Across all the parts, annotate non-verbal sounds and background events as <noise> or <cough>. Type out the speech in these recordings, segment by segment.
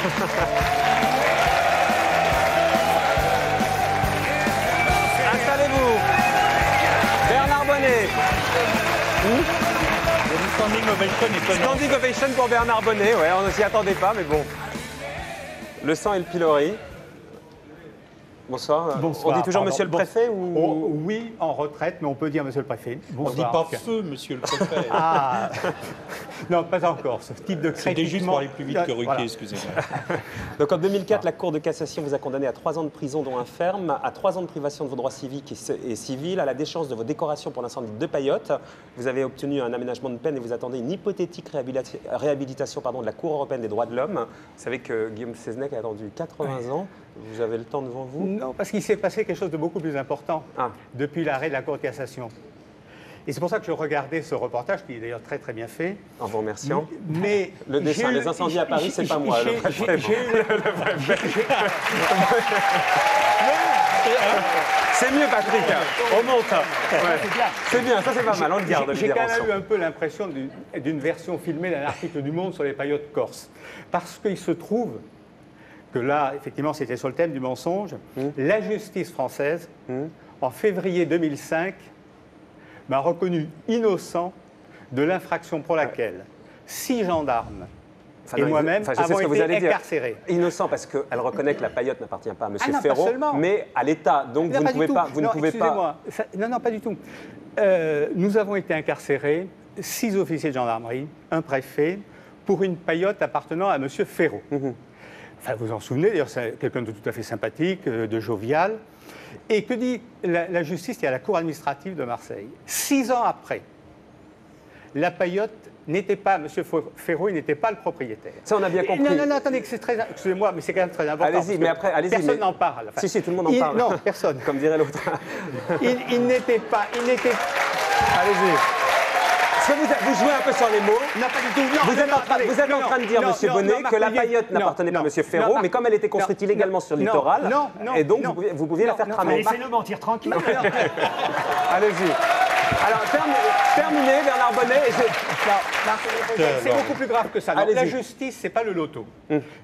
<laughs> Installez-vous. Bernard Bonnet. Standing ovation. Standing ovation pour Bernard Bonnet. Ouais, on ne s'y attendait pas, mais bon. Le sang et le pilori. Bonsoir. Bonsoir, On dit toujours pardon. monsieur le Bon- préfet ou Oh, oui, en retraite, mais on peut dire monsieur le préfet. On dit Bonsoir. pas feu, monsieur le préfet. <laughs> Ah Non, pas encore. Ce type de C'était juste pour aller plus vite que Ruquier, Voilà. excusez-moi. <laughs> Donc en 2004, la Cour de cassation vous a condamné à trois ans de prison, dont un ferme, à trois ans de privation de vos droits civiques et civils, à la déchéance de vos décorations pour l'incendie de Payotte. Vous avez obtenu un aménagement de peine et vous attendez une hypothétique réhabilitation, réhabilitation pardon, de la Cour européenne des droits de l'homme. Vous savez que Guillaume Seznec a attendu 80 ans. Vous avez le temps devant vous. Non, parce qu'il s'est passé quelque chose de beaucoup plus important Ah. depuis l'arrêt de la Cour de cassation. Et c'est pour ça que je regardais ce reportage, qui est d'ailleurs très très bien fait. En vous remerciant. Mais Le dessin, les incendies à Paris, c'est pas moi, le j'ai- eu- <laughs> C'est mieux, Patrick. On monte. Ouais. C'est bien, ça c'est pas mal. On le garde. J'ai- quand même eu un peu l'impression d'une- version filmée d'un article du Monde sur les paillotes corses. Parce qu'il se trouve que là, effectivement, c'était sur le thème du mensonge, Mmh. la justice française, en février 2005, m'a reconnu innocent de l'infraction pour laquelle six gendarmes Enfin, et moi-même enfin, avons vous été dire. incarcérés. Innocent parce qu'elle reconnaît que la paillote n'appartient pas à M. Ah non, pas mais à l'État. Donc Non, vous ne pouvez pas. ne non, pouvez pas. Ça- non, non, pas du tout. Euh, nous avons été incarcérés, six officiers de gendarmerie, un préfet, pour une paillote appartenant à M. Ferraud. Mhm. Enfin, vous en souvenez, d'ailleurs, c'est quelqu'un de tout à fait sympathique, euh, de jovial. Et que dit la, la justice y a la Cour administrative de Marseille? Six ans après, la paillote n'était pas, M. Ferraud, il n'était pas le propriétaire. Ça, on a bien compris. Non, non, non, attendez, c'est très. Excusez-moi, mais c'est quand même très important. Allez-y, mais après, allez-y, Personne mais- n'en parle. Enfin, Si, si, tout le monde en il- parle. Non, personne. <laughs> Comme dirait l'autre. Il, il n'était pas. Il n'était. Allez-y. Que vous, vous jouez un peu sur les mots Non, pas du tout. Non, Vous non, êtes, non, en train, attendez. vous êtes en Non, train de dire, non, Monsieur Bonnet, non, que la paillote Non, n'appartenait pas à Monsieur Ferraud, mais comme elle était construite non, illégalement sur le littoral, non, non, et donc non. vous pouviez, vous pouviez la faire non, cramer. Laissez-le mentir tranquille. <laughs> Allez-y. Alors, termi- terminé, Bernard Bonnet. C'est beaucoup plus grave que ça. La justice, c'est pas le loto.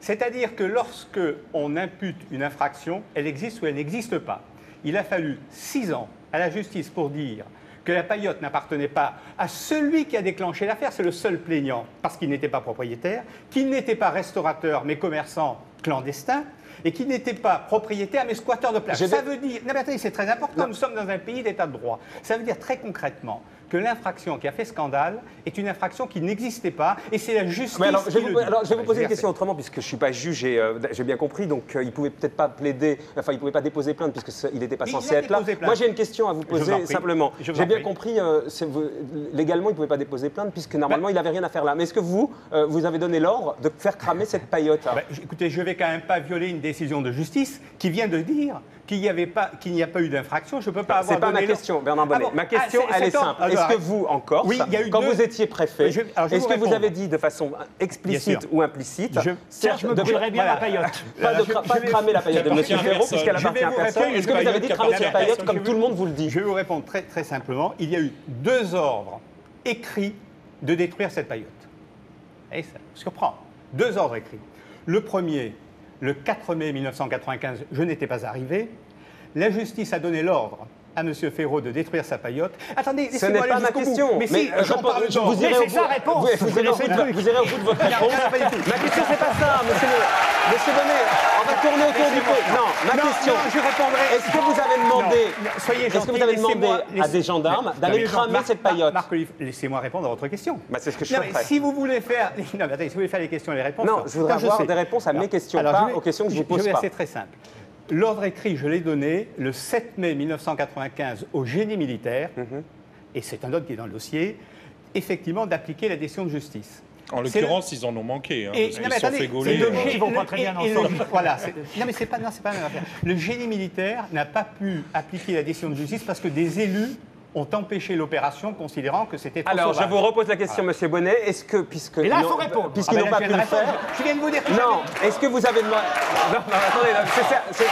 C'est-à-dire que lorsque on impute une infraction, elle existe ou elle n'existe pas. Il a fallu six ans à la justice pour dire que la paillote n'appartenait pas à celui qui a déclenché l'affaire, c'est le seul plaignant, parce qu'il n'était pas propriétaire, qu'il n'était pas restaurateur, mais commerçant clandestin, et qu'il n'était pas propriétaire, mais squatteur de plage. Ça veut dire, non mais attendez, c'est très important, nous sommes dans un pays d'état de droit. Ça veut dire très concrètement que l'infraction qui a fait scandale est une infraction qui n'existait pas, et c'est la justice Mais alors, je qui vais vous, le dit. alors, je vais vous poser une question autrement, puisque je ne suis pas juge et euh, j'ai bien compris, donc euh, il ne pouvait peut-être pas plaider, enfin il ne pouvait pas déposer plainte puisque ce- il n'était pas Il censé être là. plainte. Moi j'ai une question à vous Je vous poser simplement. Je J'ai en bien compris, euh, vous- légalement il ne pouvait pas déposer plainte puisque normalement il n'avait rien à faire là. Mais est-ce que vous, vous avez donné l'ordre de faire cramer cette paillote? J- écoutez, je ne vais quand même pas violer une décision de justice qui vient de dire qu'il n'y avait pas, qu'il n'y a pas eu d'infraction. Je ne peux pas avoir C'est pas ma question, Bernard Ah Bonnet. bon Ma question, Ah, elle est simple. Est-ce que vous, en Corse, Oui, il y a eu quand deux- vous étiez préfet, est-ce que vous avez dit de façon explicite ou implicite, Je- certes, Je me de- brûlerais bien voilà. la paillote. pas de, cra- pas de vais- cramer la paillote de M. Ferraud puisqu'elle appartient à personne. Est-ce que vous avez dit cramer paillote personne. comme tout le monde vous le dit Je vais vous répondre très, très simplement. Il y a eu deux ordres écrits de détruire cette paillote. Et ça surprend. Deux ordres écrits. Le premier, le 4 mai 1995, je n'étais pas arrivé. La justice a donné l'ordre à M. Ferraud de détruire sa paillote. Attendez, Ce n'est laissez-moi pas ma bout. question. Mais, si, euh, j'en je- parle je- vous Mais irez c'est sa réponse. vous- Vous irez au bout de votre- vous irez au bout de votre réponse. Ma question, c'est pas ça, monsieur Monsieur Bonnet. On va tourner autour du pot. Non, ma Non, question. non, je répondrai. Est-ce que vous avez demandé, Non, soyez est-ce que vous avez demandé à des gendarmes d'aller cramer Marc- cette paillote Marc laissez-moi répondre à votre question. Bah, c'est ce que je fais si vous voulez faire, <laughs> non, mais attendez, si vous voulez faire les questions et les réponses. Non, je voudrais avoir des réponses à mes questions, pas je vais- aux questions que je vous pose vais- pas. C'est très simple. L'ordre écrit, je l'ai donné le 7 mai 1995 au génie militaire, Mhm. et c'est un ordre qui est dans le dossier, effectivement d'appliquer la décision de justice. En l'occurrence, ils en ont manqué. Hein, Et, parce non, qu'ils mais se sont attendez, fait c'est gauler. le gé- Ils vont pas le- très bien. Voilà. c'est- Non, mais c'est pas, non, pas la même affaire. Le génie militaire n'a pas pu appliquer la décision de justice parce que des élus ont empêché l'opération, considérant que c'était trop Alors, je vous repose la question, monsieur Bonnet. Est-ce que, puisque. Et là, ils faut répondre. Puisqu'ils Ah, n'ont pas pu le répondre. faire. Je viens de vous dire que Non, est-ce que vous avez demandé. Non, non, attendez, là, c'est ça. c'est-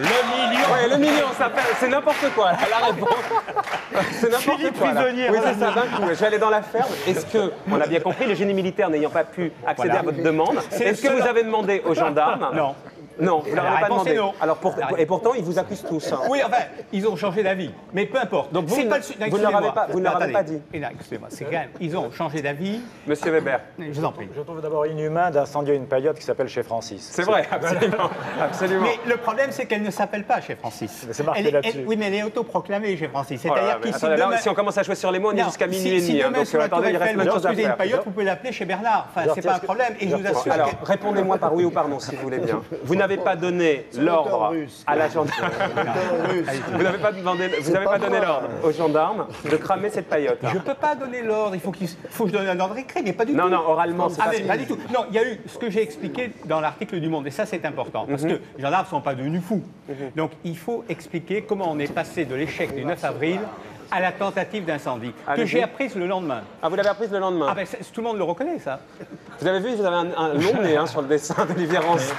Le million Ouais, le million, ça fait- c'est n'importe quoi. La réponse, <laughs> c'est n'importe Philippe quoi. là. prisonnier, Oui, c'est ça, d'un coup. J'allais dans la ferme. Est-ce que, on a bien compris, le génie militaire n'ayant pas pu accéder Voilà. à votre demande, C'est est-ce que vous avez demandé aux gendarmes Non. Non, vous La leur avez pas demandé. non. Alors pour- La et pourtant, ils vous accusent tous. hein. Oui, enfin, ils ont changé d'avis. Mais peu importe. Donc vous ne- pas le vous ne leur avez pas- vous ne leur avez Attendez. pas dit. Excusez-moi, c'est quand même. Ils ont changé d'avis. Monsieur Weber. Je vous en prie. Je trouve d'abord inhumain d'incendier une paillote qui s'appelle chez Francis. C'est vrai, absolument. absolument. Mais le problème, c'est qu'elle ne s'appelle pas chez Francis. Mais c'est marqué là-dessus. oui, mais elle est autoproclamée chez Francis. Oh C'est-à-dire qu'ici, si on commence à jouer sur les mots, on est jusqu'à minuit et si demi. hein, demain, donc la attendez, il reste une faire. paillote, vous pouvez l'appeler chez Bernard. Enfin, c'est pas un problème. Et je vous assure Alors, répondez-moi par oui ou par non, si vous voulez bien. Vous n'avez pas donné l'ordre à la gendarme. <laughs> Vous n'avez pas, demandé- vous n'avez pas donné l'ordre aux gendarmes de cramer cette paillote. Je ne peux pas donner l'ordre, il faut, qu'il- faut que je donne un ordre écrit, mais pas du Non, tout. non, oralement, c'est Ah, pas mais pas du tout. Non, il y a eu ce que j'ai expliqué dans l'article du Monde, et ça c'est important, parce Mhm. que les gendarmes ne sont pas devenus fous. Donc il faut expliquer comment on est passé de l'échec du 9 avril à la tentative d'incendie, que j'ai apprise le lendemain. Ah, vous l'avez apprise le lendemain. Ah ben c'est- tout le monde le reconnaît ça. Vous avez vu, vous avez un, un long nez hein, sur le dessin d'Olivier Ranson.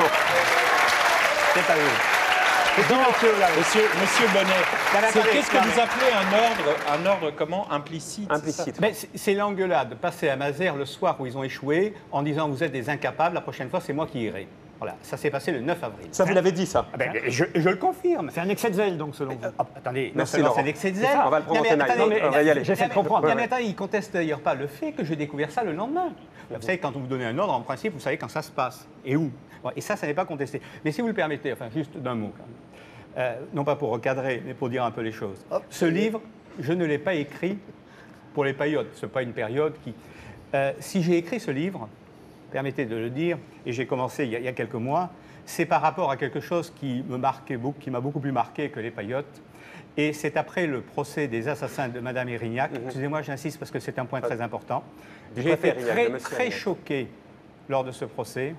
C'est. Monsieur, monsieur Bonnet, c'est- qu'est-ce que vous appelez un ordre, un ordre comment? Implicite Implicite. C'est- l'engueulade passée à Mazères le soir où ils ont échoué en disant vous êtes des incapables, la prochaine fois c'est moi qui irai. Voilà, ça s'est passé le 9 avril. Ça, vous l'avez dit, ça. Ah ben, je, je le confirme. C'est un excès de zèle, donc, selon vous. Ah, attendez, non seulement c'est un excès de zèle. on va le prendre Non, en mais tenaille. attendez, Non, mais on va y aller. J'essaie de comprendre. Non, mais attendez, il conteste d'ailleurs pas le fait que j'ai découvert ça le lendemain. Vous savez, quand on vous donne un ordre, en principe, vous savez quand ça se passe et où? Bon, et ça, ça n'est pas contesté. Mais si vous le permettez, enfin, juste d'un mot, quand même. Euh, non pas pour recadrer, mais pour dire un peu les choses. Ce livre, je ne l'ai pas écrit pour les paillotes. Ce n'est pas une période qui. Euh, si j'ai écrit ce livre, permettez de le dire, et j'ai commencé il y, a, il y a quelques mois, c'est par rapport à quelque chose qui me marquait beaucoup, qui m'a beaucoup plus marqué que les paillotes. Et c'est après le procès des assassins de Madame Erignac. Excusez-moi, j'insiste parce que c'est un point très important. J'ai été très, très choqué lors de ce procès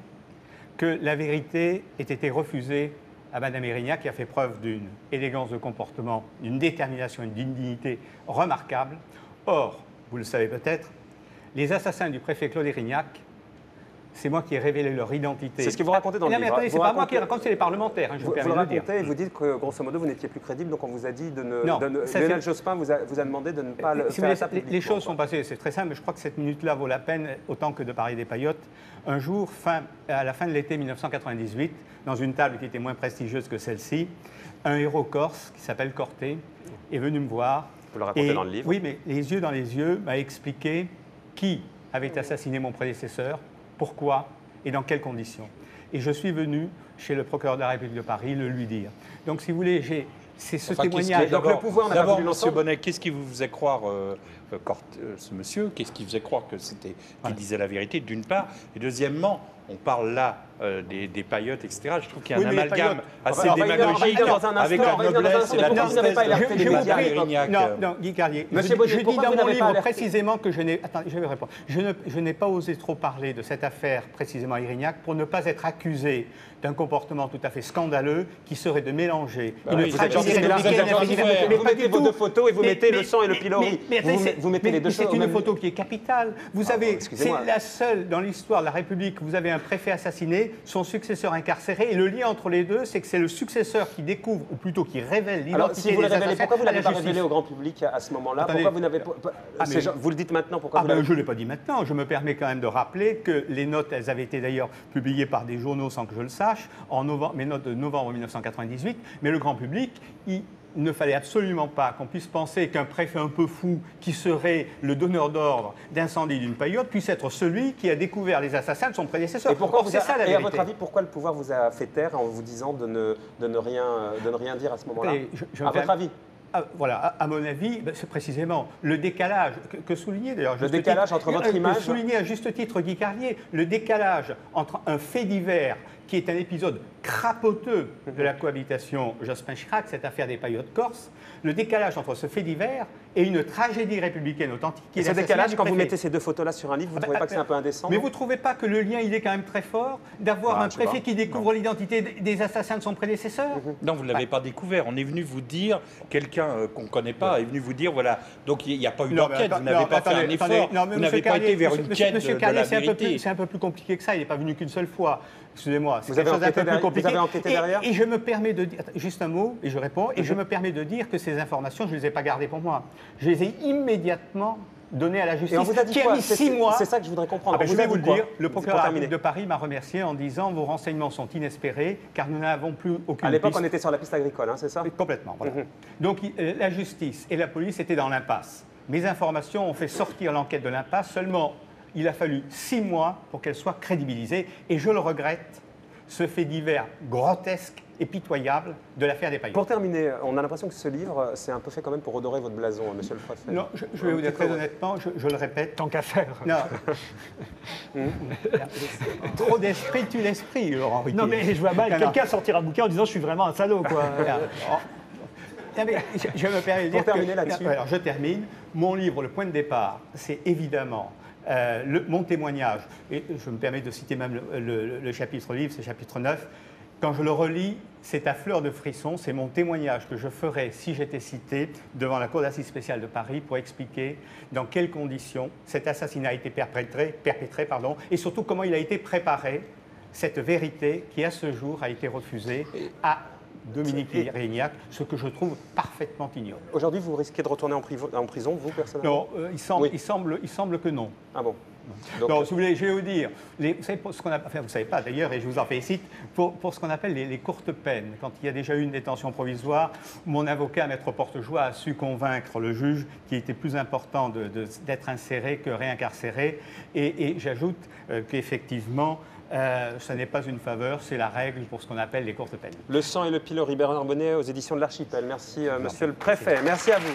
que la vérité ait été refusée à Madame Erignac, qui a fait preuve d'une élégance de comportement, d'une détermination et d'une dignité remarquable. Or, vous le savez peut-être, les assassins du préfet Claude Erignac, c'est moi qui ai révélé leur identité. C'est ce que vous racontez dans le Non, mais livre. attendez, Vous c'est pas moi qui raconte, c'est les parlementaires, hein, je Vous, vous le le racontez et vous dites que, grosso modo, vous n'étiez plus crédible, donc on vous a dit de ne. Non, de ne- ça, Lionel Jospin vous a, vous a demandé de ne pas le Si vous faire ça les, choses sont passées, c'est très simple, mais je crois que cette minute-là vaut la peine autant que de parler des paillotes. Un jour, fin, à la fin de l'été 1998, dans une table qui était moins prestigieuse que celle-ci, un héros corse qui s'appelle Corté est venu me voir. Vous le racontez et- dans le livre. Oui, mais les yeux dans les yeux m'a expliqué qui avait assassiné mon prédécesseur, pourquoi et dans quelles conditions. Et je suis venu chez le procureur de la République de Paris le lui dire. Donc, si vous voulez, j'ai c'est ce Enfin, qu'est-ce qui- témoignage. Donc, le pouvoir n'a D'abord, Monsieur Bonnet, qu'est-ce qui vous faisait croire, euh, euh, euh, ce monsieur, qu'est-ce qui faisait croire que c'était qu'il disait la vérité, d'une part, et deuxièmement, on parle là euh, des, des paillotes, etc. Je trouve qu'il y a Oui, un amalgame paillotes- assez démagogique dans un instant, avec la noblesse et la pourquoi vous n'avez pas tristesse non, non, Guy Carlier. Monsieur je, Bonnet, je dis dans mon livre précisément que je n'ai. Attendez, je vais répondre. Je ne- je n'ai pas osé trop parler de cette affaire précisément à Irignac pour ne pas être accusé d'un comportement tout à fait scandaleux qui serait de mélanger Bah une oui, vous êtes tragédie gentil, mais là, vous êtes républicaine gentil, et vous mettez- vos deux photos et vous Mais- mettez le sang et le pilori. mais- mais Vous- mettez mais- les deux choses C'est une même- photo qui est capitale. Vous Ah, avez, c'est la seule dans l'histoire de la République. Vous avez un préfet assassiné, son successeur incarcéré, et le lien entre les deux, c'est que c'est le successeur qui découvre, ou plutôt qui révèle l'identité si des révélez, assassins pourquoi vous ne l'avez pas révélé au grand public à ce moment-là? Pourquoi vous n'avez pas. Ah, c'est mais- genre- Vous le dites maintenant, pourquoi Ah vous ben, je ne l'ai pas dit maintenant. Je me permets quand même de rappeler que les notes, elles avaient été d'ailleurs publiées par des journaux sans que je le sache, en novembre, mes notes de novembre 1998. Mais le grand public, il ne fallait absolument pas qu'on puisse penser qu'un préfet un peu fou, qui serait le donneur d'ordre d'incendie d'une paillote, puisse être celui qui a découvert les assassins de son prédécesseur. Et pourquoi c'est ça la et à votre avis, pourquoi le pouvoir vous a fait taire en vous disant de ne, de ne, rien, de ne rien dire à ce moment-là? À votre avis? Ah, voilà, à, à mon avis, ben, c'est précisément le décalage que, que soulignait d'ailleurs. Le décalage titre- entre votre euh, que image- soulignait à juste titre Guy Carlier, le décalage entre un fait divers qui est un épisode crapoteux de la cohabitation Jospin-Chirac, cette affaire des paillotes corses, le décalage entre ce fait divers et une tragédie républicaine authentique. qui Et est ce décalage, quand vous mettez ces deux photos-là sur un livre, vous ne Ah trouvez bah, pas que c'est un peu indécent Mais vous ne trouvez pas que le lien, il est quand même très fort d'avoir Ah, un pas. préfet qui découvre l'identité des- assassins de son prédécesseur? Non, vous ne l'avez pas découvert. On est venu vous dire, quelqu'un euh, qu'on ne connaît pas est venu vous dire, voilà. Donc il n'y a pas eu d'enquête, vous n'avez pas fait attendez, un effort, attendez, non, mais vous n'avez pas Carlier, été vers monsieur- une quête monsieur de Carlier, la vérité. C'est un peu plus compliqué que ça. Il n'est pas venu qu'une seule fois. Excusez-moi, c'est quelque chose d'un peu plus compliqué. vous avez enquêté Et- derrière Et, je me permets de dire, juste un mot, et je réponds, et je Mhm. me permets de dire que ces informations, je ne les ai pas gardées pour moi. Je les ai immédiatement données à la justice, Et on vous a dit qui quoi a mis six mois. C'est ça que je voudrais comprendre. Ah ben, je vais vous le dire, le procureur de Paris m'a remercié en disant vos renseignements sont inespérés car nous n'avons plus aucune À l'époque, on était sur la piste agricole, hein, c'est ça Complètement. voilà. Mhm. Donc euh, la justice et la police étaient dans l'impasse. Mes informations ont fait sortir l'enquête de l'impasse. Seulement, il a fallu six mois pour qu'elle soit crédibilisée. Et je le regrette, ce fait divers grotesque et pitoyable de l'affaire des paillettes. Pour terminer, on a l'impression que ce livre, c'est un peu fait quand même pour redorer votre blason, hein, monsieur le préfet. Non, je, je vais vous dire très honnêtement, je, je le répète. Tant qu'à faire. Non. <laughs> <laughs> Trop d'esprit tue l'esprit, Laurent Ruquier. Non, mais je vois mal quelqu'un sortir un bouquin en disant je suis vraiment un salaud, quoi. Non, mais je, je me permets de dire Pour terminer là-dessus. Alors, je termine. Mon livre, le point de départ, c'est évidemment euh, mon témoignage. Et je me permets de citer même le, chapitre livre, c'est chapitre 9. Quand je le relis, c'est à fleur de frisson, c'est mon témoignage que je ferais si j'étais cité devant la Cour d'assises spéciale de Paris pour expliquer dans quelles conditions cet assassinat a été perpétré, perpétré pardon, et surtout comment il a été préparé, cette vérité qui à ce jour a été refusée Dominique Régnac, ce que je trouve parfaitement ignoble. Aujourd'hui, vous risquez de retourner en, prison, vous, personnellement? Non, euh, il, semble, Oui. il, semble, il semble que non. Ah bon Donc, non, si vous voulez, je vais vous dire, les- vous savez, pour ce qu'on enfin, vous savez pas d'ailleurs, et je vous en félicite, pour, pour ce qu'on appelle les, les courtes peines, quand il y a déjà eu une détention provisoire, mon avocat, Maître Portejoie, a su convaincre le juge qu'il était plus important de- de- d'être inséré que réincarcéré, et, et j'ajoute euh, qu'effectivement, euh, ce n'est pas une faveur, c'est la règle pour ce qu'on appelle les courtes peines. Le sang et le pilori, Bernard Bonnet aux éditions de l'Archipel. Merci, euh, monsieur le préfet. Merci à vous.